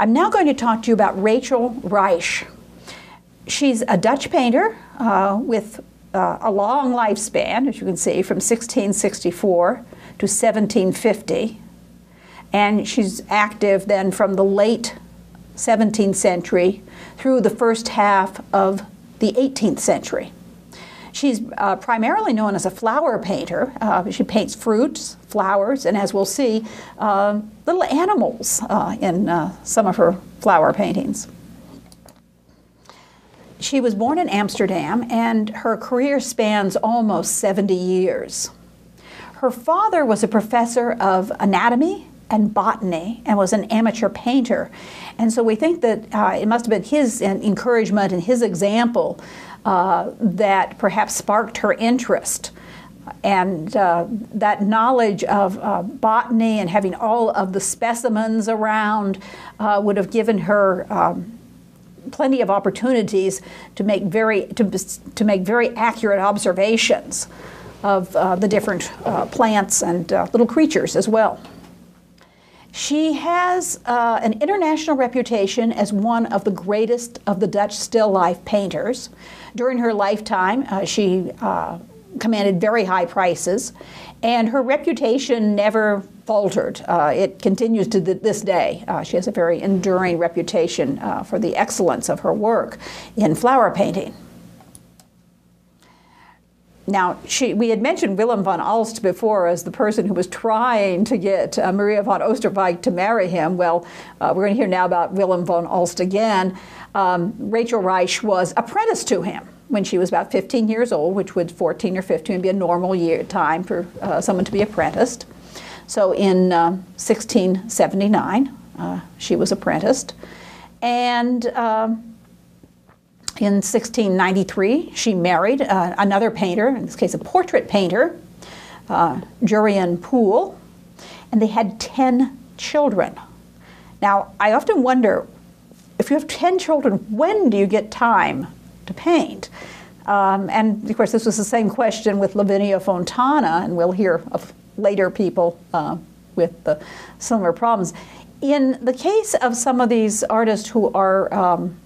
I'm now going to talk to you about Rachel Ruysch. She's a Dutch painter uh, with uh, a long lifespan, as you can see, from 1664 to 1750. And she's active then from the late 17th century through the first half of the 18th century. She's uh, primarily known as a flower painter. Uh, she paints fruits, flowers, and as we'll see, uh, little animals uh, in uh, some of her flower paintings. She was born in Amsterdam, and her career spans almost 70 years. Her father was a professor of anatomy and botany and was an amateur painter. And so we think that uh, it must have been his encouragement and his example uh, that perhaps sparked her interest. And uh, that knowledge of uh, botany and having all of the specimens around uh, would have given her um, plenty of opportunities to make very to, to make very accurate observations of uh, the different plants and little creatures as well. She has uh, an international reputation as one of the greatest of the Dutch still life painters. During her lifetime, uh, she uh, commanded very high prices, and her reputation never faltered. Uh, it continues to th this day. Uh, she has a very enduring reputation uh, for the excellence of her work in flower painting. Now, she, we had mentioned Willem van Aelst before as the person who was trying to get uh, Maria von Oosterwijck to marry him. Well, uh, we're going to hear now about Willem van Aelst again. Um, Rachel Ruysch was apprenticed to him when she was about 15 years old, which would 14 or 15 be a normal year time for uh, someone to be apprenticed. So in 1679, um, uh, she was apprenticed. And um, in 1693, she married uh, another painter, in this case a portrait painter, uh, Juriaen Pool, and they had 10 children. Now, I often wonder if you have 10 children, when do you get time to paint? Um, and of course, this was the same question with Lavinia Fontana, and we'll hear of later people uh, with the similar problems. In the case of some of these artists who are um,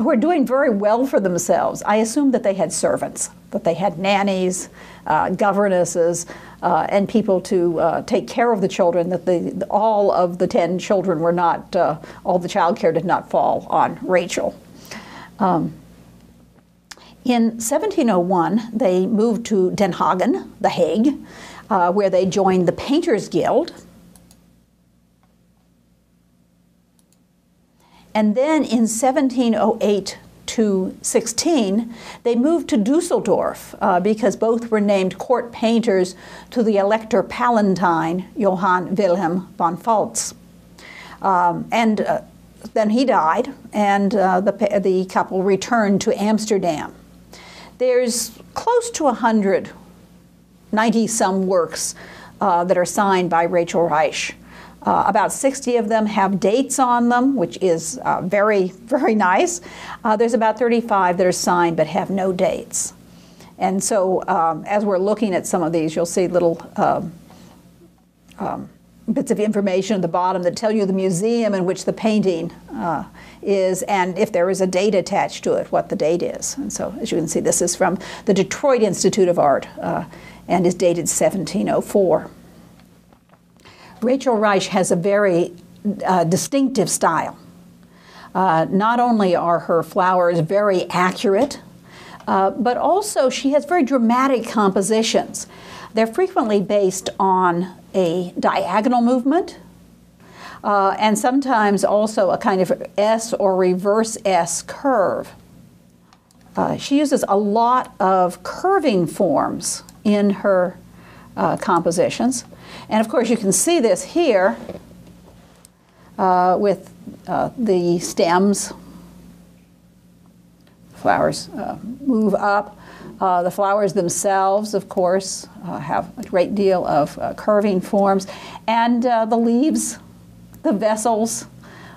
who are doing very well for themselves. I assume that they had servants, that they had nannies, uh, governesses, uh, and people to uh, take care of the children, that the, all of the 10 children were not, uh, all the child care did not fall on Rachel. Um, in 1701, they moved to Den Haag, The Hague, uh, where they joined the Painters Guild. And then in 1708 to 16, they moved to Dusseldorf uh, because both were named court painters to the Elector Palatine Johann Wilhelm von Pfalz. Um, and uh, then he died, and uh, the, the couple returned to Amsterdam. There's close to 100, 90 some works uh, that are signed by Rachel Ruysch. Uh, about 60 of them have dates on them, which is uh, very, very nice. Uh, there's about 35 that are signed but have no dates. And so um, as we're looking at some of these, you'll see little um, um, bits of information at the bottom that tell you the museum in which the painting uh, is and if there is a date attached to it, what the date is. And so as you can see, this is from the Detroit Institute of Art uh, and is dated 1704. Rachel Ruysch has a very uh, distinctive style. Uh, not only are her flowers very accurate, uh, but also she has very dramatic compositions. They're frequently based on a diagonal movement, uh, and sometimes also a kind of S or reverse S curve. Uh, she uses a lot of curving forms in her uh, compositions. And of course, you can see this here uh, with uh, the stems. Flowers uh, move up. Uh, the flowers themselves, of course, uh, have a great deal of curving forms. And the leaves, the vessels,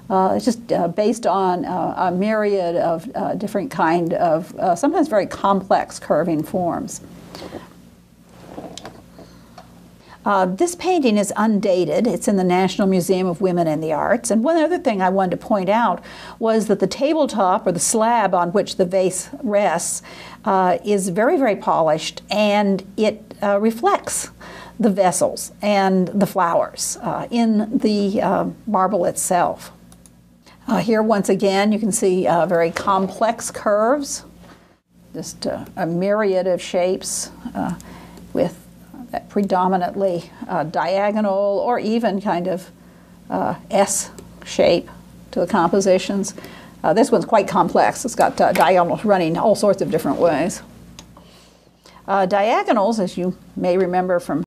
it's just based on a myriad of different kind of, sometimes very complex curving forms. Uh, this painting is undated. It's in the National Museum of Women and the Arts. And one other thing I wanted to point out was that the tabletop or the slab on which the vase rests uh, is very, very polished and it uh, reflects the vessels and the flowers uh, in the uh, marble itself. Uh, here, once again, you can see very complex curves, just a myriad of shapes with predominantly uh, diagonal or even kind of uh, S shape to the compositions. Uh, this one's quite complex. It's got uh, diagonals running all sorts of different ways. Uh, diagonals, as you may remember from